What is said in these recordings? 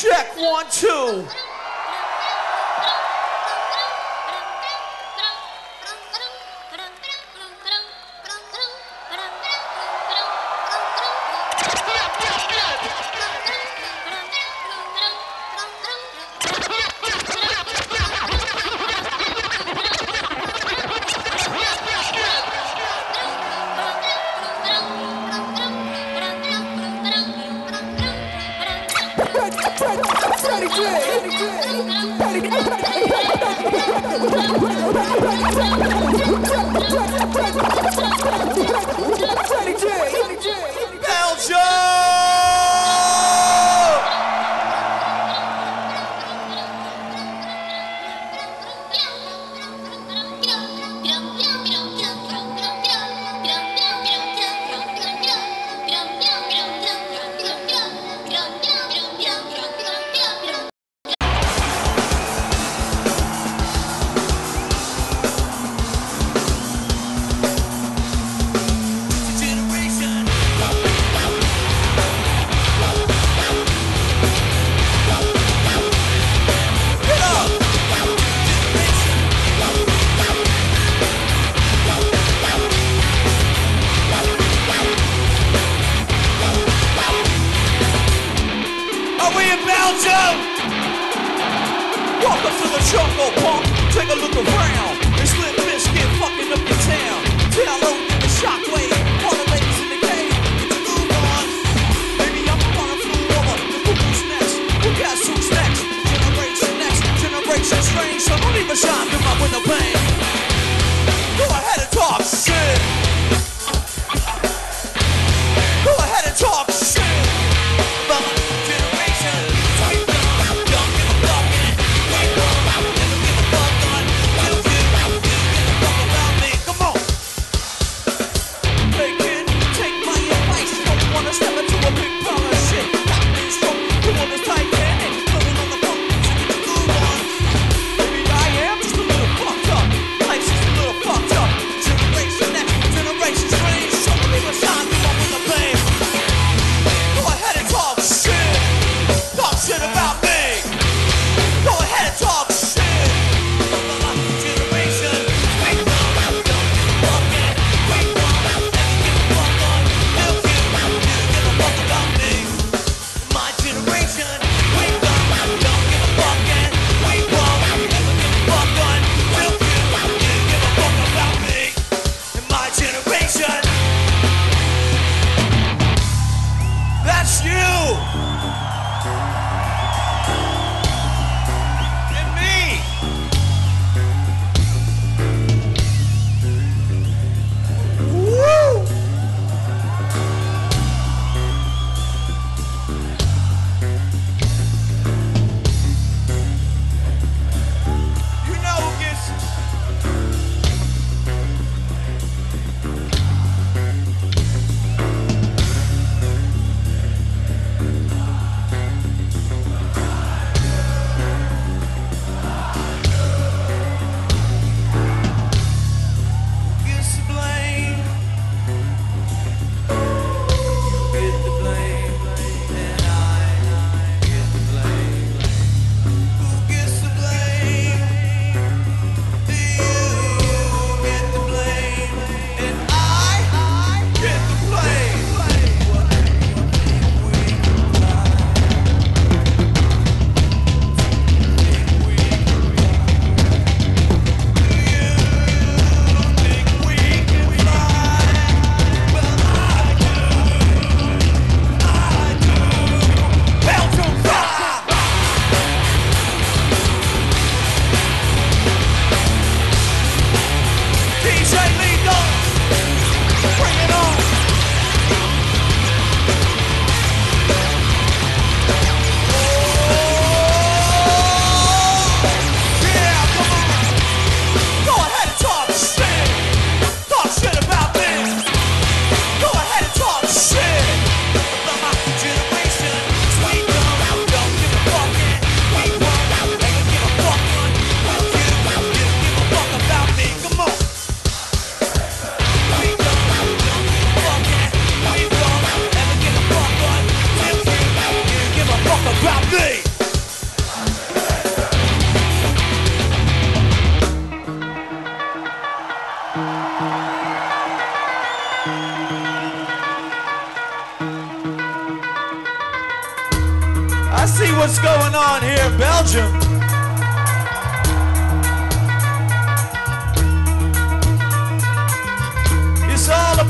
Check one, two. Thank you. Take a look around. Bizkit fucking up town. The ladies in the cave. I'm next? Who next? Generation next. Generation strange. So don't even shine through my window pane.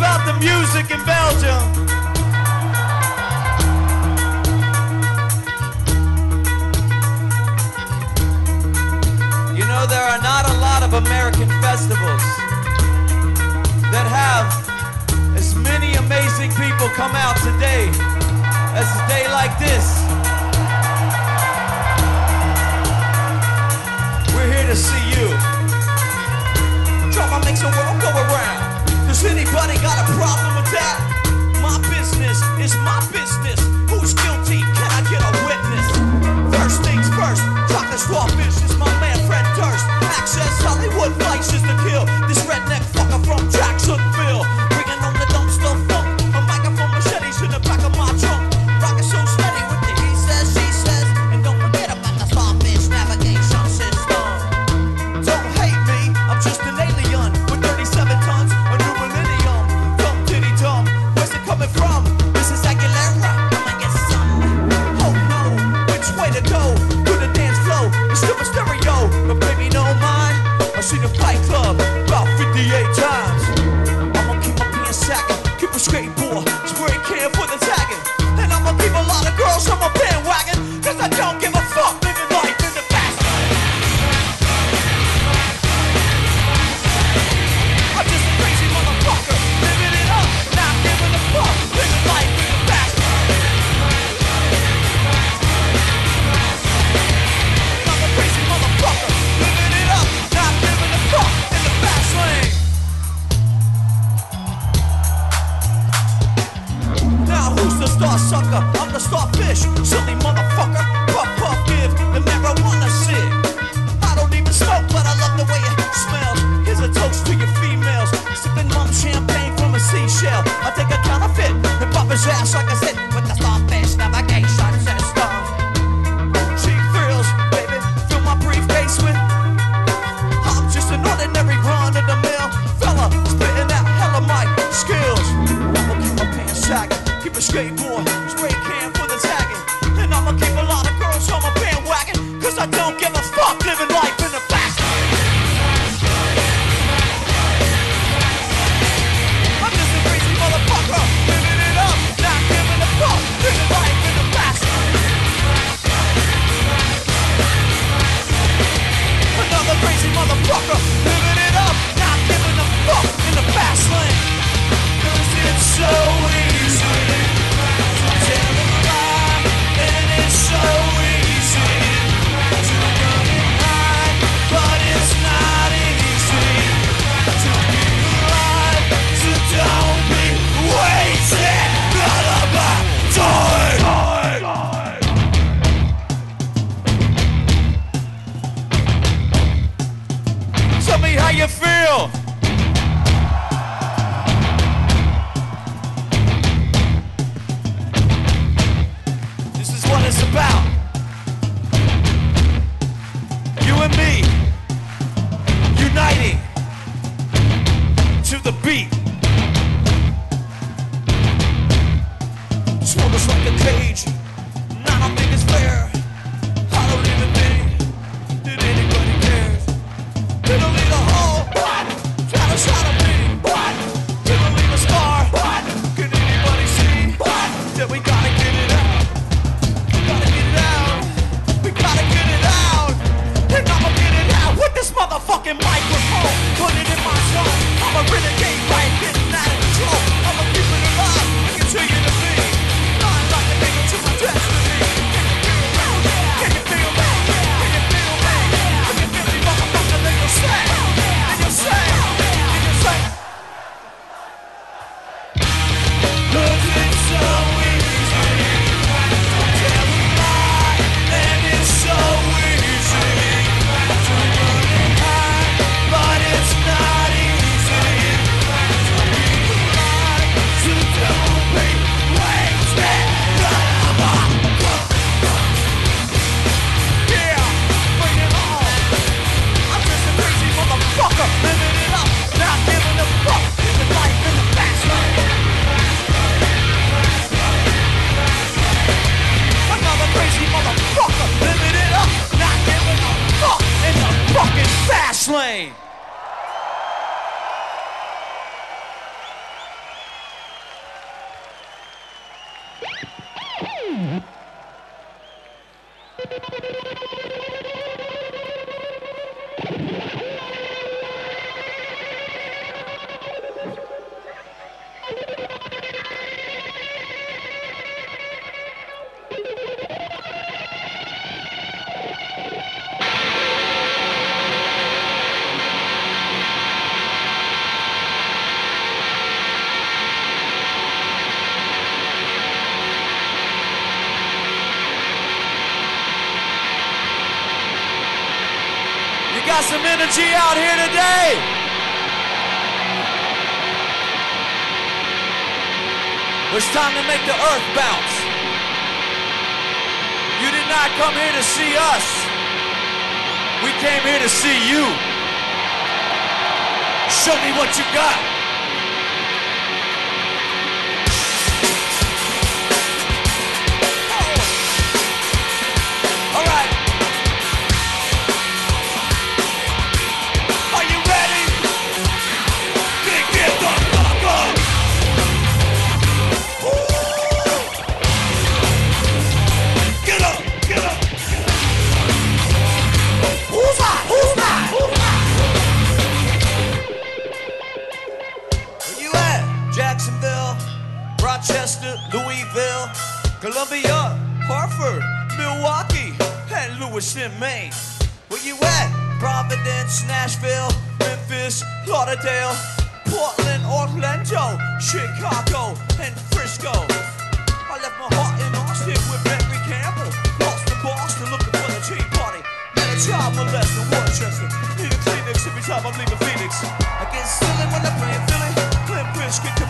about the music in Belgium. You know, there are not a lot of American festivals that have as many amazing people come out today as a day like this. We're here to see you. Nobody got a problem with that. My business is my business. star sucker, I'm the starfish, silly motherfucker. skateboard. you feel? Got some energy out here today. It's time to make the earth bounce. You did not come here to see us. We came here to see you. Show me what you got. Lewiston, Maine. Where you at? Providence, Nashville, Memphis, Lauderdale, Portland, Orlando, Chicago, and Frisco. I left my heart in Austin with Henry Campbell. Lost in Boston looking for the tea party. Met a child molester, Worcester. Need a Kleenex every time I'm leaving Phoenix. I get silly when I play in Philly. Bizkit Committee down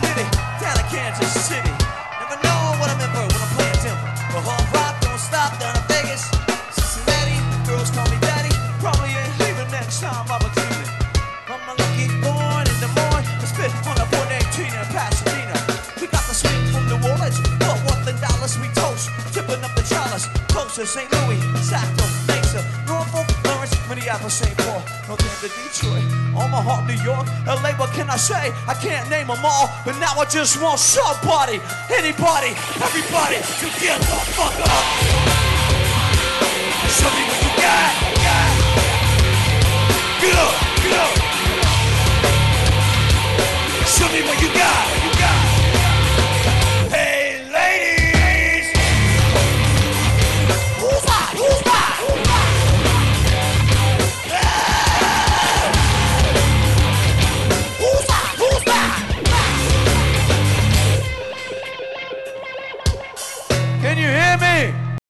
To St. Louis, Saco, Mesa, Norfolk, Lawrence, Minneapolis, St. Paul, North End Detroit. Omaha, New York, LA, what can I say? I can't name them all. But now I just want somebody, anybody, everybody to get the fuck up. Show me what you got.